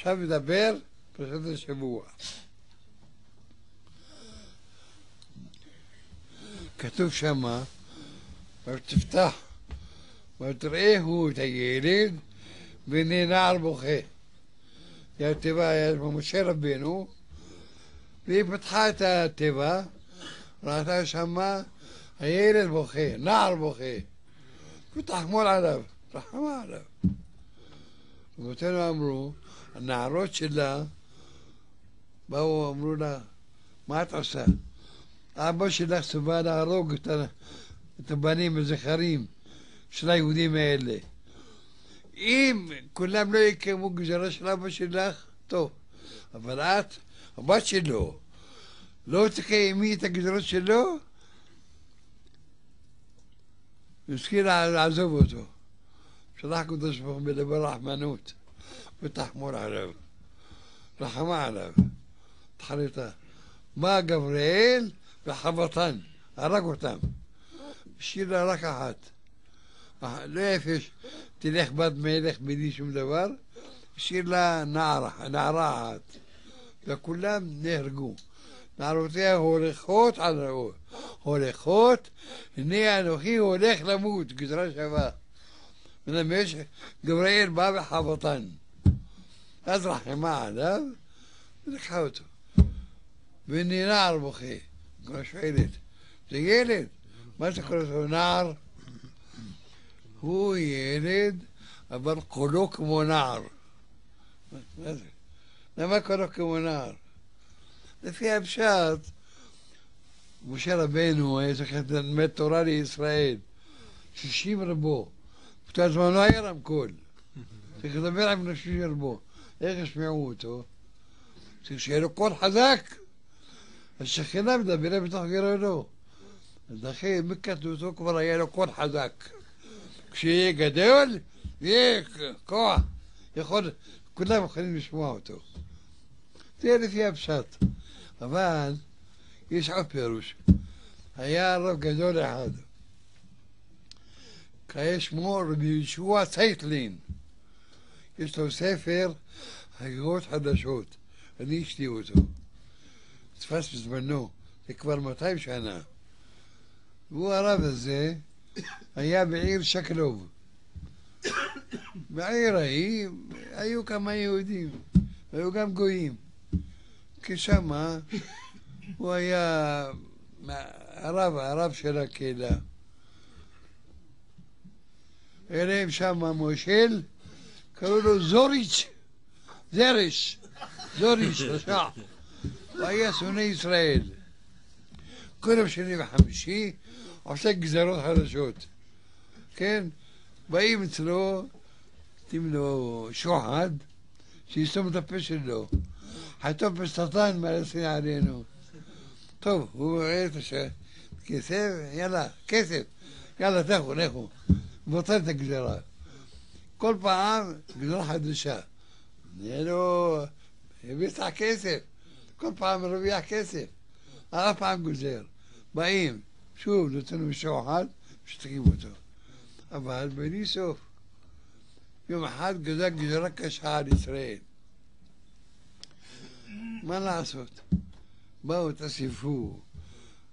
עכשיו מדבר פרשת השבוע. כתוב שמה, ותפתח, ותראהו את הילד, והנה נער בוכה. זה התיבה היה משה רבנו, והיא פתחה את התיבה, ראתה שמה הילד בוכה, נער בוכה. ותחמול עליו, רחמה עליו. רבותינו אמרו, הנערות שלה באו, אמרו לה, מה את עושה? אבא שלך סובל להרוג את, את הבנים הזכרים של היהודים האלה. אם כולם לא יקיימו גזרה של אבא שלך, טוב. אבל את, הבת שלו, לא תקיימי את הגזרות שלו, השכילה לעזוב אותו. שלח קדוש ברוך הוא מדבר רחמנות ותחמור עליו. רחמה עליו. תחריתה. בא גבריאל וחבטן, הרג אותם. השאיר לה רק אחת. לא יפה תלך בת מלך בלי שום דבר, השאיר לה נערה, נערה אחת. וכולם נהרגו. נערותיה הולכות על האור. הולכות, הנה אנוכי הולך למות, גזרה שווה. יש גבריאל בא וחבטן. אז רחמה עליו, ולקחה אותו. והנה נער בוכה. כבר שואלת, זה ילד? מה אתה קורא לו נער? הוא ילד, אבל קולו כמו נער. מה זה? למה קולו כמו נער? לפי הפשט, משה רבנו היה צריך ללמד תורה לישראל, שישים רבו. באותה זמן לא היה רמקול. צריך לדבר עם נשים רבו. איך ישמעו אותו? צריך שיהיה לו קול חזק. השכינה מדברת בתוך גרעונו. אז לכן מקטנותו כבר היה לו קול חזק. כשיהיה גדול, יהיה כוח. יכול, כולם יכולים לשמוע אותו. זה לפי הפשט. אבל יש עוד פירוש. היה רב גדול אחד. שמו רבי ישוע צייטלין. יש לו ספר הגרות חדשות. אני אשתי אותו. נתפס בזמנו, זה כבר 200 שנה. והוא הרב הזה היה בעיר שקלוב. בעיר ההיא היו כמה יהודים, והיו גם גויים. כי שמה הוא היה הרב, הרב של הקהילה. היה להם שם מושל, קראו לו זוריץ', זרש, זוריץ', רשע. היה שונא ישראל. כל יום שני וחמישי עושה גזרות חדשות. כן? באים אצלו, נותנים לו שוחד, שיסתום את הפה שלו. חטוף בשטן מה לשים עלינו. טוב, הוא רואה את הכסף, יאללה, כסף, יאללה, תכו, לכו. מבטל את הגזרה. כל פעם גזרה חדשה. נהיה לו, הביא את הכסף. כל פעם מרוויח כסף. אף פעם גוזר. באים, שוב, נותנים לו שוחד, משתקים אותו. אבל בלי סוף. יום אחד גזר גזרה קשה על ישראל. מה לעשות? באו, תאספו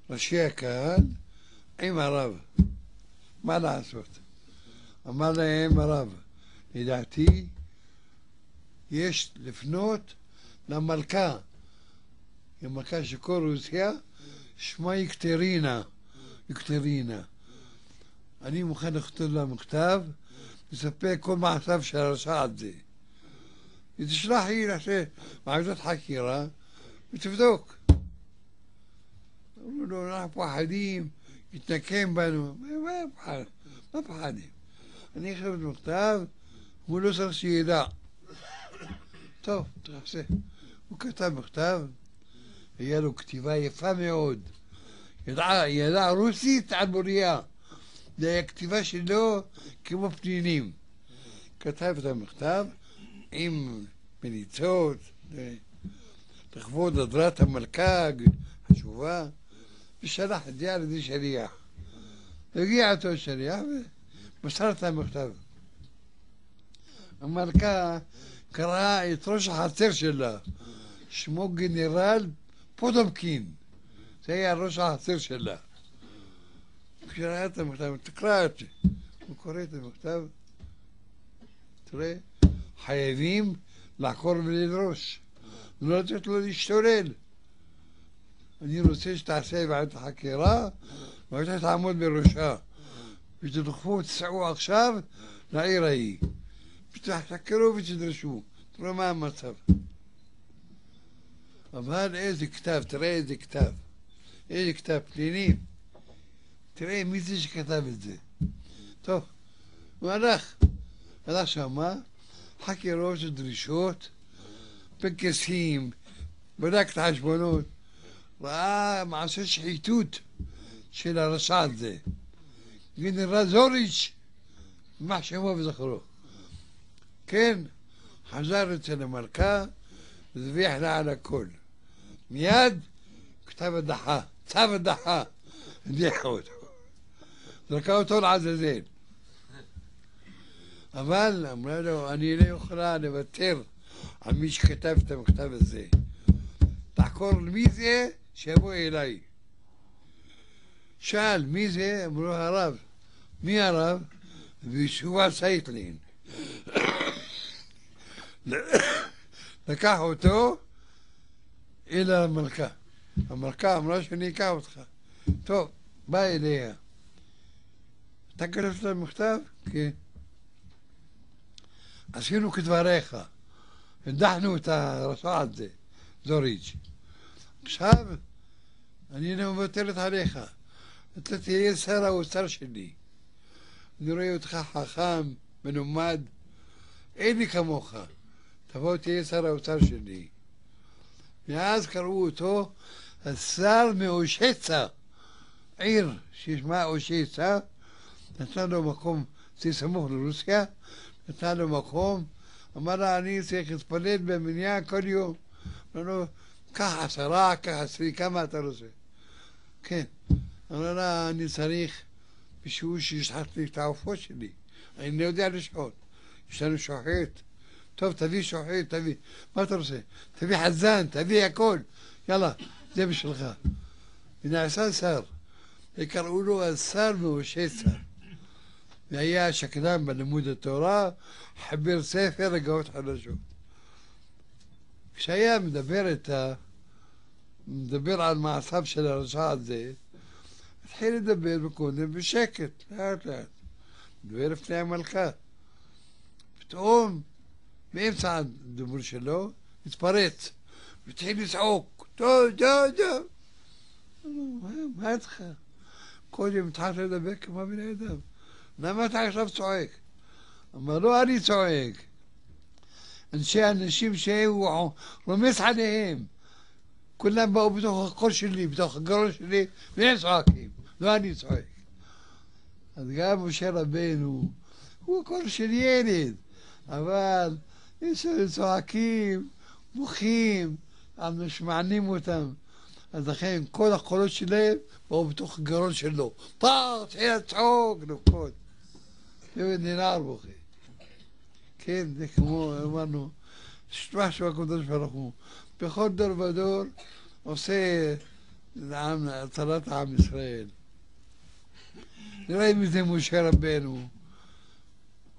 ראשי הקהל עם הרב. מה לעשות? אמר להם הרב, לדעתי יש לפנות למלכה, המלכה של כל רוסיה, שמה יקטרינה, יקטרינה. אני מוכן לכתוב לה מכתב, לספר כל מעשיו של הרשע הזה. ותשלח לי מעבדת חקירה ותבדוק. אמרו לו, אנחנו פחדים, יתנקם בנו. מה פחדים? אני אכתוב מכתב, הוא לא צריך שידע. טוב, תעשה. הוא כתב מכתב, היה לו כתיבה יפה מאוד. ידע, ידע רוסית על בוריה. זה היה כתיבה שלו כמו פנינים. כתב את המכתב עם מליצות, לכבוד הדרת המלכה חשובה, ושלח את זה על ידי שליח. הגיע אותו שליח ומסר את המכתב. המלכה קרא את ראש החצר שלה, שמו גנרל פודומקין. זה היה ראש החצר שלה. כשראה את המכתב, תקרא את זה. הוא קורא את המכתב, תראה, חייבים לעקור ולדרוש. לא לתת לו להשתולל. אני רוצה שתעשה ועדת החקירה ואתה תעמוד בראשה. ותלכו ותסעו עכשיו לעיר ההיא. ותחקרו ותדרשו. תראו מה המצב. אבל איזה כתב, תראה איזה כתב. איזה כתב, פנינים. תראה מי זה שכתב את זה. טוב, הוא הלך. הלך שמה, חקירות ודרישות, פנקסים, בדק את החשבונות, ראה מעשה שחיתות של הרשע הזה. גנרל זוריץ', יימח שמו וזכרו. כן, חזר אצל המלכה, וזביח לה על הכל. מיד כתב הדחה, צו הדחה, הדיחה אותו. זרקה אותו לעזאזל. אבל אמרה לו, אני לא יכולה לוותר על מי שכתב את המכתב הזה. תחקור מי זה, שיבוא אליי. שאל, מי זה? אמרו הרב. מי הרב? וישועה סייטלין. לקח אותו אל המלכה. המלכה אמרה שאני אקח אותך. טוב, בא אליה. אתה כתבת מכתב? כן. עשינו כדבריך. הדחנו את הרשע הזה, זוריץ'. עכשיו, אני לא מוותרת עליך. אתה תהיה שר האוצר שלי. אני רואה אותך חכם, מנומד, אין לי כמוך. תבוא תהיה שר האוצר שלי. מאז קראו אותו השר מאושצה, עיר ששמה אושצה, נתן לו מקום, זה סמוך לרוסיה, נתן לו מקום, אמר לה, אני צריך להתפלל במניין כל יום. אמר לו, קח עשרה, קח עשרי, כמה אתה רוצה? כן. אמר לה, אני צריך מישהו שישחט לי את העופות שלי. אני לא יודע לשחוט. יש לנו שוחט. טוב, תביא שוחט, תביא. מה אתה רוצה? תביא חזן, תביא הכל. יאללה, זה בשבילך. ונעשה שר. וקראו לו השר מאושצה. והיה שקדן בלימוד התורה, חיבר ספר רגעות חדשות. כשהיה מדבר את ה... מדבר על מעשיו של הרשע הזה, התחיל לדבר קודם בשקט, לאט לאט. מדבר לפני המלכה. פתאום, באמצע הדיבור שלו, התפרץ, והתחיל לצעוק, טוב, טוב, טוב. מה איתך? קודם התחלת לדבר כמו בני אדם. למה אתה עכשיו צועק? אמר לו, אני צועק. אנשי אנשים שהוא רומס עליהם. כולם באו בתוך הקול שלי, בתוך הגרון שלי, והם צועקים. לא אני צועק. אז גם משה רבנו, הוא קול של ילד, אבל יש צועקים, בוכים, משמענים אותם. אז לכן כל הקולות שלהם באו בתוך הגרון שלו. פח, תחיל לצעוק, לבכות. וננער בוכה. כן, זה כמו, אמרנו, משהו הקדוש ברוך הוא. בכל דור ודור עושה הצלת עם ישראל. נראה מי זה משה רבנו.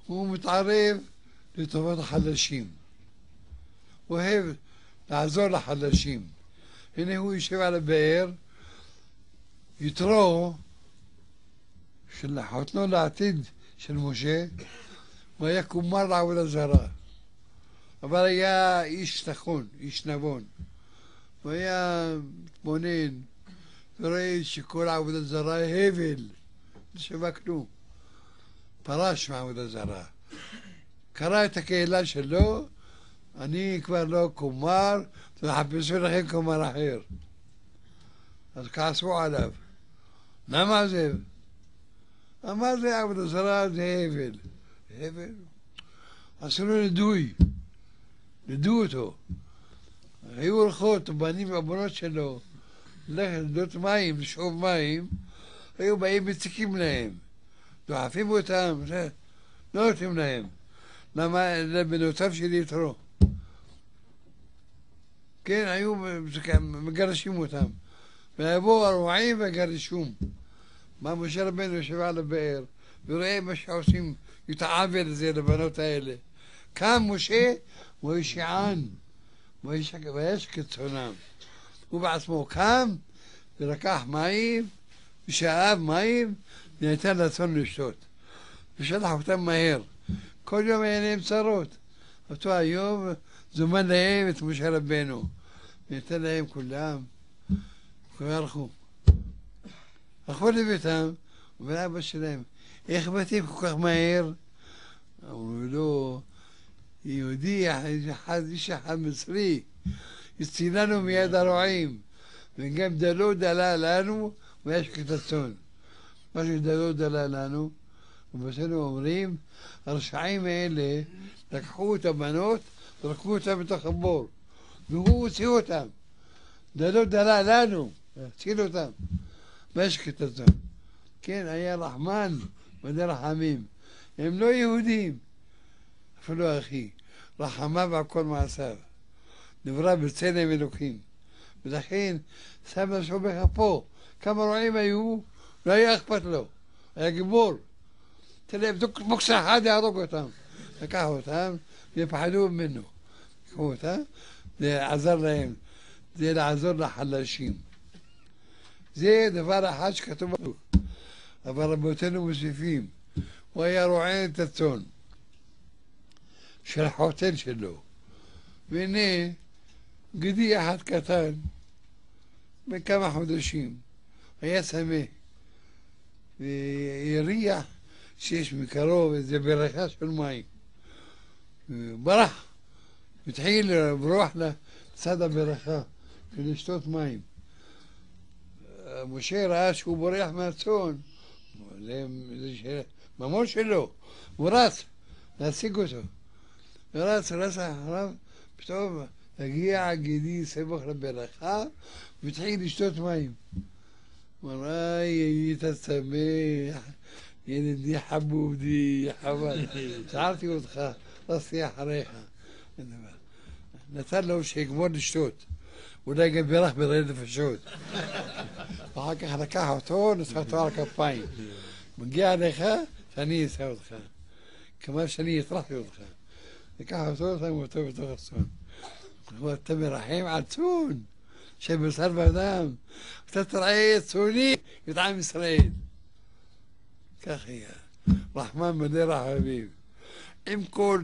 הוא מתערב לטובת החלשים. אוהב לעזור לחלשים. הנה הוא יושב על הבאר, יתרו של חותנו לעתיד של משה, הוא היה כומר לעבודה זרה. אבל היה איש נכון, איש נבון. הוא היה מתבונן ורואה שכל עבודה זרה הבל, לא שווה כלום. פרש מעבודה זרה. קרא את הקהילה שלו, אני כבר לא כומר, תחפשו לכם כומר אחר. אז כעסו עליו. למה זה? אמר זה עבודה זרה זה הבל. הבל? עשו לו נדוי. נדו אותו. היו הולכות, הבנים והבנות שלו, ללכת לדות מים, לשאוב מים, היו באים מציקים להם. דוחפים אותם, לא נותנים להם. למה לבנותיו של יתרו. כן, היו מגרשים אותם. ויבואו הרועים ויגרשום. מה משה רבנו יושב על הבאר ורואה מה שעושים את העוול הזה לבנות האלה. קם משה וישען ויש כצאנם. הוא בעצמו קם ולקח מים ושאב מים ונתן לצאן לשתות. ושלח אותם מהר. כל יום היה להם צרות. אותו היום זומן להם את משה רבנו. ונתן להם כולם. והלכו. הלכו לביתם, אומר אבא שלהם, איך באתם כל כך מהר? אמרו לו, יהודי, איש אחד מצרי, הצילנו מיד הרועים, וגם דלו דלה לנו, ויש כתצון. מה שדלו דלה לנו, ובסדר אומרים, הרשעים האלה לקחו את הבנות, זרקו אותם בתוך הבור, והוא הוציא אותם. דלו דלה לנו, הציל אותם. ויש כתצון. כן, היה רחמן מלא רחמים. הם לא יהודים, אפילו אחי. רחמיו על כל מעשיו. נברא בצלם אלוקים. ולכן שם נפשו בכפו. כמה רועים היו, לא היה אכפת לו. היה גיבור. תן להם בוקס אחד יהרוג אותם. לקח אותם ופחדו ממנו. לקחו אותם, זה עזר להם. זה לעזור לחלשים. זה דבר אחד שכתוב בו. אבל רבותינו מוסיפים, הוא היה רועה את הצאן של החותן שלו. והנה, גדי אחד קטן, שיש מקרוב איזה ברכה של מים. ברח, התחיל לברוח לצד הברכה ולשתות מים. משה ראה שהוא בורח מהצאן, זה, זה ממון שלו, הוא רץ להשיג אותו. רץ, רץ אחריו, פתאום הגיע גידי סבוך לברכה והתחיל לשתות מים. אמר, איי, היית שמח, ילדי חבודי, חבל, שאלתי אותך, רצתי אחריך. נתן לו שיגמור לשתות. אולי גם בירך ברי נפשות. ואחר כך לקח אותו, נשא אותו על כפיים. מגיע אליך, שאני אשא אותך. כמו שאני הטרחתי אותך. לקח אותו, שם אותו בתוך הצאן. הוא אתה מרחם על צאן, שבשר ודם. אתה תראה צאני את עם ישראל. כך היה. רחמן מלא רחמים. עם כל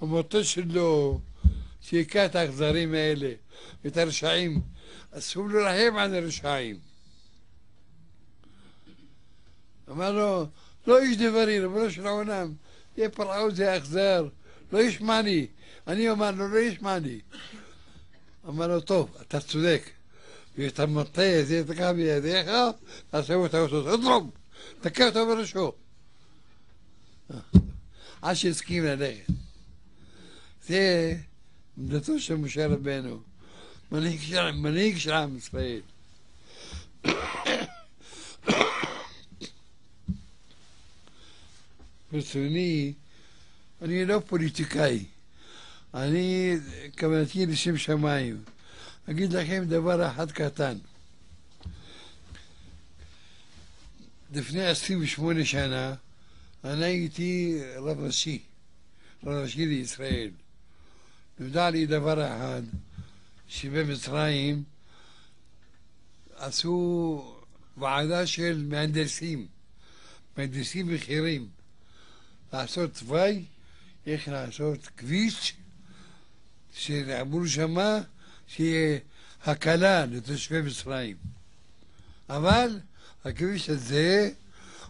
המוטו שלו, שהכה את האכזרים האלה. את הרשעים. אסור לרחם על הרשעים. אמר לו, לא איש דברי, ריבונו של העולם, זה פרעה זה אכזר, לא ישמע לי. אני אומר לו, לא ישמע לי. אמר לו, טוב, אתה צודק. ואת המטה הזה תקע בידיך, תעשה אותה אותו, אדרום, תקע אותו בראשו. עד שהסכים ללכת. זה עמדתו של משה רבנו. מנהיג של, מנהיג של עם ישראל. ברצוני, אני לא פוליטיקאי, אני כוונתי לשם שמיים. אגיד לכם דבר אחד קטן. לפני 28 שנה אני הייתי רב ראשי, רב ראשי לישראל. נודע לי דבר אחד, שבמצרים עשו ועדה של מהנדסים, מהנדסים בכירים, לעשות תוואי, איך לעשות כביש, שאמרו שמה שיהיה הקלה לתושבי מצרים. אבל הכביש הזה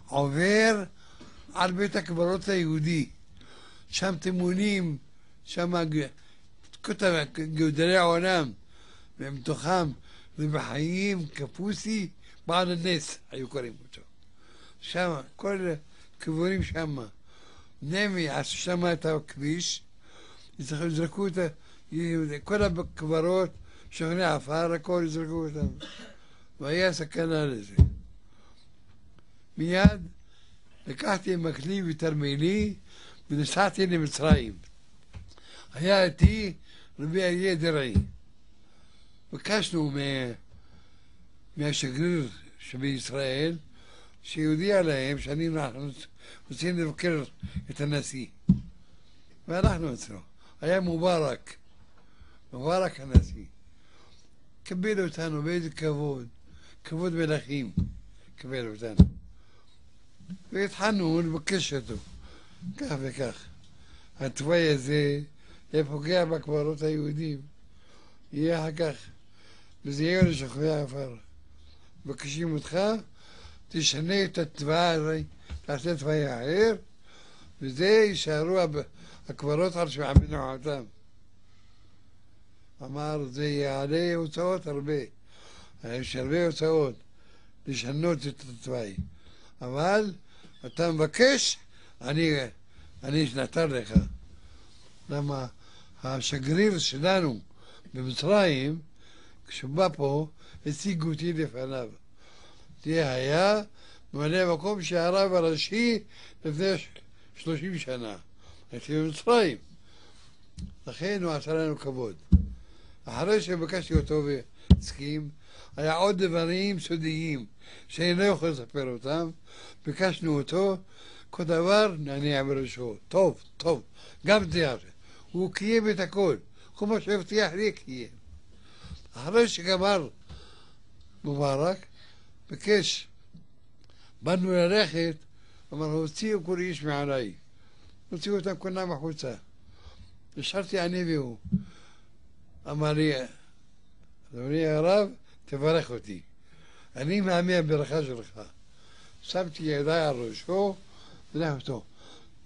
עובר על בית הקברות היהודי. שם תמונים, שם גדולי העולם, ומתוכם רבי חיים קפוסי בעל הנס, היו קוראים אותו. שם, כל הכיוונים שם. נמי עשו שם את הכביש, יזרקו את. כל הקברות, שוכני עפר, הכל יזרקו אותם. והיה סכנה לזה. מיד לקחתי מקלי ותרמילי ונסעתי למצרים. היה איתי רבי אריה דרעי. ביקשנו מהשגריר שבישראל שיודיע להם שאני רוצים לבקר את הנשיא. והלכנו אצלו. היה מובארק, מובארק הנשיא. קיבל אותנו באיזה כבוד, כבוד מלכים קיבל אותנו. והתחלנו לבקש אותו, כך וכך. התוואי הזה יהיה פוגע בקברות היהודים, יהיה אחר כך, וזה יהיה לשוכבי העפר. מבקשים אותך, תשנה את התוואי תעשה תוואי אחר, וזה יישארו הקברות על שמעמינו אותם. אמר, זה יעלה הוצאות הרבה, יש הרבה הוצאות לשנות את התוואי, אבל אתה מבקש, אני, אני נתן לך. למה השגריר שלנו במצרים, כשהוא בא פה, הציגו אותי לפניו. זה היה ממלא מקום שהרב הראשי לפני שלושים שנה. הייתי במצרים. לכן הוא עשה לנו כבוד. אחרי שביקשתי אותו והסכים, היה עוד דברים סודיים שאני לא יכול לספר אותם, ביקשנו אותו, כל דבר נענה בראשו. טוב, טוב, גם זה הוא קיים את הכל, כל מה שהבטיח לי קיים. אחרי שגמר מובארק, ביקש, באנו ללכת, אמר, הוציאו כל איש מעליי. הוציאו אותם כולם החוצה. נשארתי אני והוא. אמר לי, אדוני הרב, תברך אותי. אני מאמין ברכה שלך. שמתי ידיי על ראשו, אותו.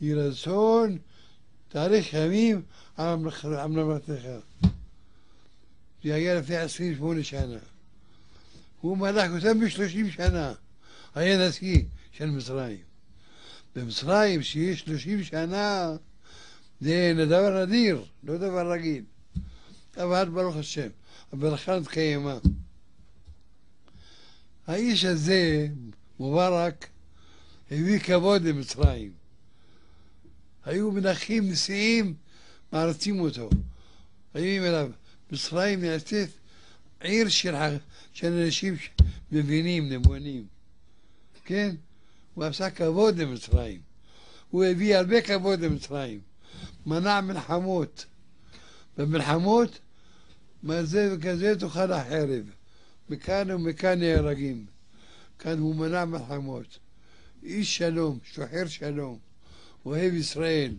יהי רצון, תאריך ימים על ממלכתך. זה היה לפני עשרים ושמונה שנה. הוא מלך יותר משלושים שנה. היה נשיא של מצרים. במצרים, שיש שלושים שנה, זה דבר נדיר, לא דבר רגיל. אבל ברוך השם, הברכה נתקיימה. האיש הזה, מובארק, הביא כבוד למצרים. היו מנחים, נשיאים, מערצים אותו. היו אליו, מצרים נעשית עיר של, של אנשים מבינים, נבונים. כן? הוא עשה כבוד למצרים. הוא הביא הרבה כבוד למצרים. מנע מלחמות. במלחמות, מה זה וכזה תאכל החרב. מכאן ומכאן נהרגים. כאן הוא מנע מלחמות. איש שלום, שוחר שלום, אוהב ישראל.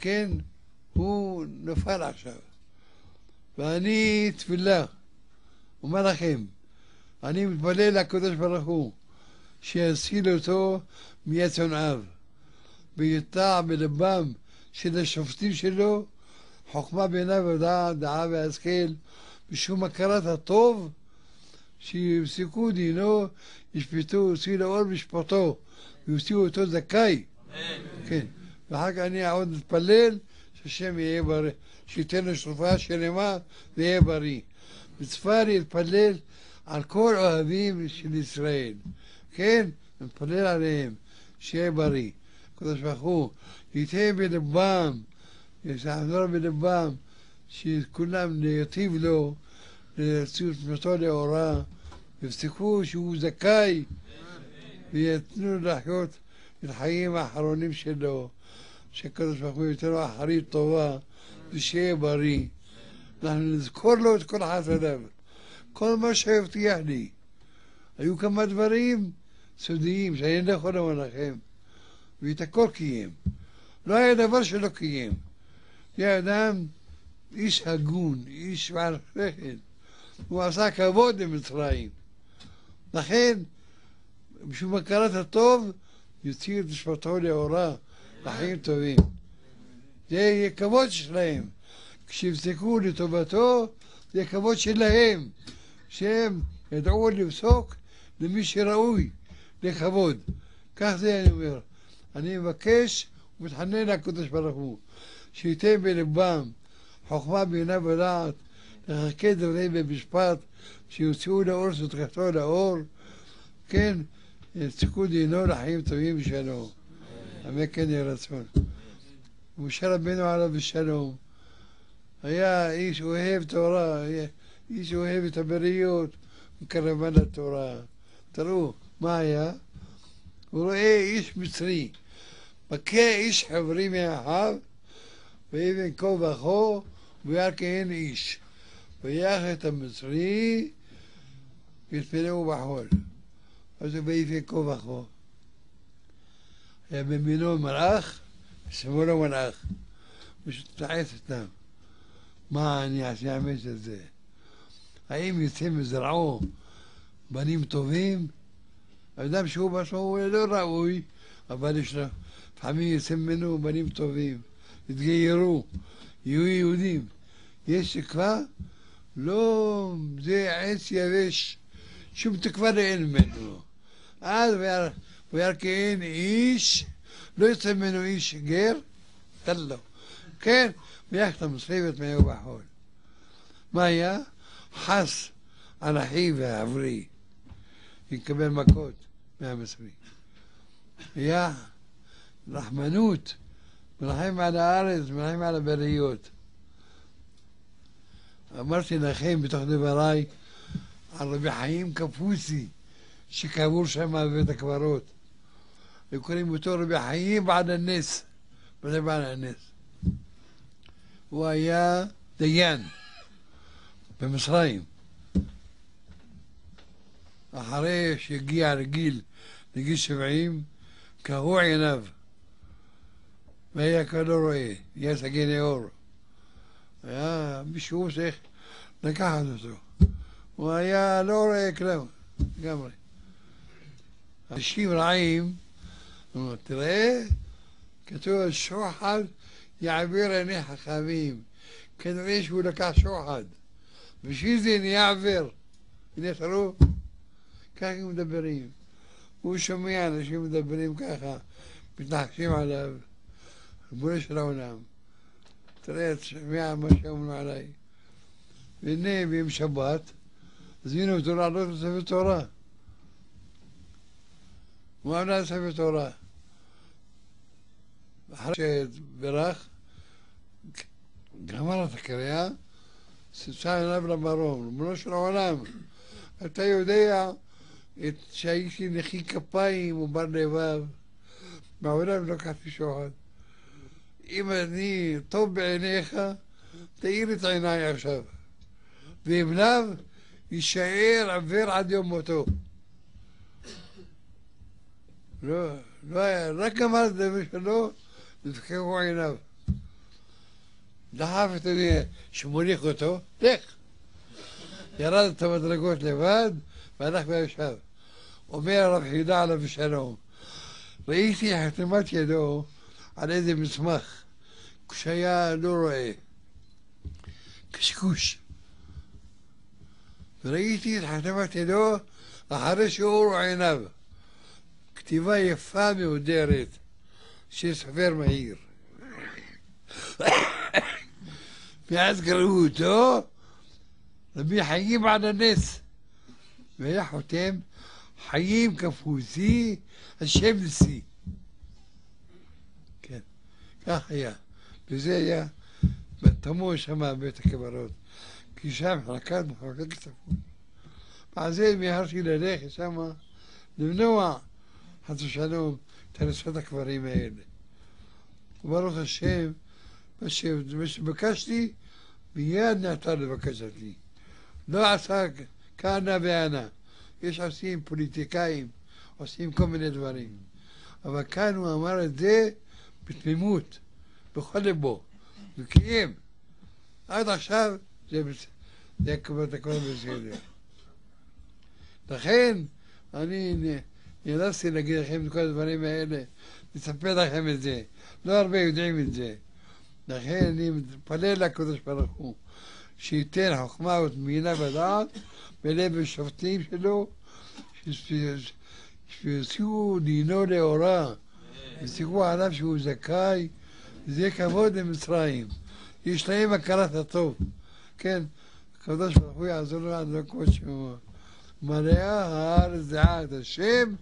כן, הוא נפל עכשיו. ואני תפילה, אומר לכם, אני מתפלל לקדוש ברוך הוא שיציל אותו מיד שונאיו ויטע בלבם של השופטים שלו חוכמה בעיניו ודעת, דעה והשכל משום הכרת הטוב שיפסקו דינו, ישפטו, יוציאו לאור משפטו ויוציאו אותו זכאי. כן. ואחר כך אני עוד מתפלל שהשם יהיה בריא, שייתן לו שרפה שלמה ויהיה בריא. מצווה להתפלל על כל אוהבים של ישראל. כן? מתפלל עליהם, שיהיה בריא. הקדוש ברוך הוא ייתן בלבם, יעזור בלבם, שכולם ייטיב לו, להציב עצמתו לאורה, יפסקו שהוא זכאי, ויתנו לחיות את החיים האחרונים שלו, שהקדוש ברוך הוא ייתן לו אחרית טובה, ושיהיה בריא. אנחנו נזכור לו את כל חסדיו. כל מה שהבטיח לי. היו כמה דברים סודיים שאני לא יכול לומר לכם, ואת הכל קיים. לא היה דבר שלא קיים. זה אדם, איש הגון, איש בעל שכל. הוא עשה כבוד למצרים. לכן, בשביל הכרת הטוב, יוציא את משפטו לאורה, לחיים טובים. זה יהיה כבוד שלהם. כשיפסקו לטובתו, זה כבוד שלהם. שהם ידעו לפסוק למי שראוי לכבוד. כך זה אני אומר. אני מבקש ומתחנן לקדוש ברוך הוא, שייתן בלבם חוכמה בינה ודעת, לחכי דברים במשפט, שיוציאו לאור סודקתו לאור, כן, יצקו דינו לחיים טובים שלו. אמן כן יהי רצון. משה רבנו עליו בשלום היה איש אוהב תורה, איש אוהב את הבריות, מקרבן לתורה. תראו, מה היה? הוא רואה איש מצרי, מכה איש חברי מאחיו, ואבן כה וכה, וירא כהן איש. ויח את המצרי, ויתפלאו בחול. ויבן כה וכה? היה במינו מלאך, ושמאלו מלאך. משתעץ אותם. מה אני אאמץ את זה? האם יצא מזרעו בנים טובים? אדם שהוא בעצמו הוא לא ראוי, אבל יש לו, לפעמים יצא ממנו בנים טובים, יתגיירו, יהיו יהודים. יש תקווה? לא, זה עץ יבש, שום תקווה אין ממנו. אז וירא כאין איש, לא יצא ממנו איש גר, תן לו. כן, ויחד המסריבת מאהו בחול. מה היה? חס על אחיו העברי, יקבל מכות מהמצרי. היה רחמנות, מרחם על הארץ, מרחם על הבריות. אמרתי לכם בתוך דבריי על רבי חיים קפוסי שקבור שם בבית הקברות. וקוראים אותו רבי חיים בעד הנס. בעד הנס? הוא היה דיין במצרים. אחרי שהגיע לגיל, לגיל שבעים, קרעו עיניו. והיה כלא רואה, נהיה סגי נאור. היה מישהו צריך לקחת אותו. הוא היה לא רואה כלום, לגמרי. אנשים רעים, תראה, כתוב שוחד יעביר עיני חכמים. כנראה שהוא לקח שוחד. בשביל זה נהיה עבר. הנה תראו, ככה הם מדברים. הוא שומע אנשים מדברים ככה, מתנחשים עליו. ריבונו של העולם. תראה, תשמע מה שאומרים עליי. והנה ביום שבת, הזמינו אותו לעלות לספר תורה. הוא עמד לספר תורה. אחרי שברך, גמר את הקריאה, ספסה עיניו למרום, ריבונו של העולם, אתה יודע את שהייתי נקי כפיים ובר לבב, מעולם לא לקחתי שוחד. אם אני טוב בעיניך, תאיר את עיניי עכשיו. ואם לאו, יישאר עבר עד יום מותו. לא, לא היה, רק גמר את דבר שלו, נפקחו עיניו. דחף את אני שמוליך אותו, לך. ירד את המדרגות לבד, והלך וישב. אומר הרב חידה עליו בשלום, ראיתי חתימת ידו על איזה מסמך, כשהיה לא רואה, קשקוש. וראיתי את חתימת ידו אחרי שאורו עיניו. כתיבה יפה מהודרת של סופר מהיר. ואז קראו אותו רבי חיים על הנס. והיה חותם חיים כפוסי, השם נשיא. כך היה. וזה היה תמוה שם בית הקברות. כי שם חלקת מחלקת כספות. ועל זה מיהרתי ללכת שם למנוע חס ושלום את הריסות הקברים האלה. וברוך השם, מה שביקשתי, מיד נעתר לבקשתי. לא עשה כהנא ואנא. יש עושים פוליטיקאים, עושים כל מיני דברים. אבל כאן הוא אמר את זה בתמימות, בכל ליבו, וקיים. עד עכשיו זה, זה הכל בסדר. לכן אני נאלצתי להגיד לכם את כל הדברים האלה, לספר לכם את זה. לא הרבה יודעים את זה. לכן אני מתפלל לקדוש ברוך הוא שייתן חוכמה ותמינה ודעת בלב השופטים שלו, שיוציאו דינו לאורה, יסתכלו עליו שהוא זכאי, זה כבוד למצרים. יש להם הכרת הטוב. כן, הקדוש ברוך הוא יעזור לנו עד לקוד שמו. מלאה הארץ דעת השם,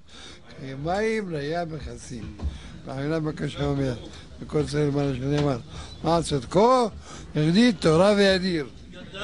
כמים לים מכסים. והחבילה בקשה אומר, וכל צעיר למעלה שנאמר, מה צדקו? יגדיל תורה וידיר.